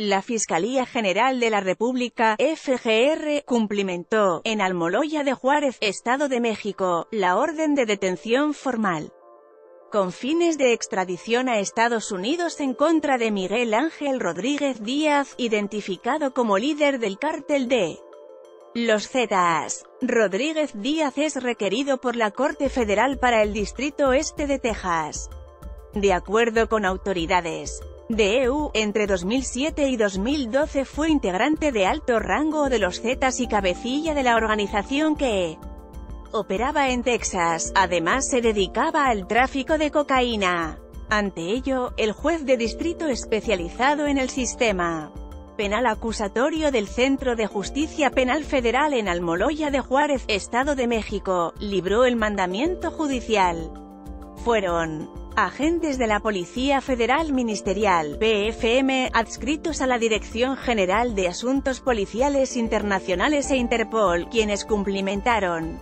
La Fiscalía General de la República, FGR, cumplimentó, en Almoloya de Juárez, Estado de México, la orden de detención formal con fines de extradición a Estados Unidos en contra de Miguel Ángel Rodríguez Díaz, identificado como líder del cártel de los Zetas. Rodríguez Díaz es requerido por la Corte Federal para el Distrito Este de Texas. De acuerdo con autoridades, de EU, entre 2007 y 2012 fue integrante de alto rango de los Zetas y cabecilla de la organización que operaba en Texas, además se dedicaba al tráfico de cocaína. Ante ello, el juez de distrito especializado en el sistema penal acusatorio del Centro de Justicia Penal Federal en Almoloya de Juárez, Estado de México, libró el mandamiento judicial. Fueron agentes de la Policía Federal Ministerial, PFM, adscritos a la Dirección General de Asuntos Policiales Internacionales e Interpol, quienes cumplimentaron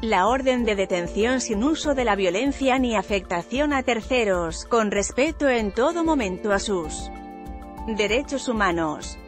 la orden de detención sin uso de la violencia ni afectación a terceros, con respeto en todo momento a sus derechos humanos.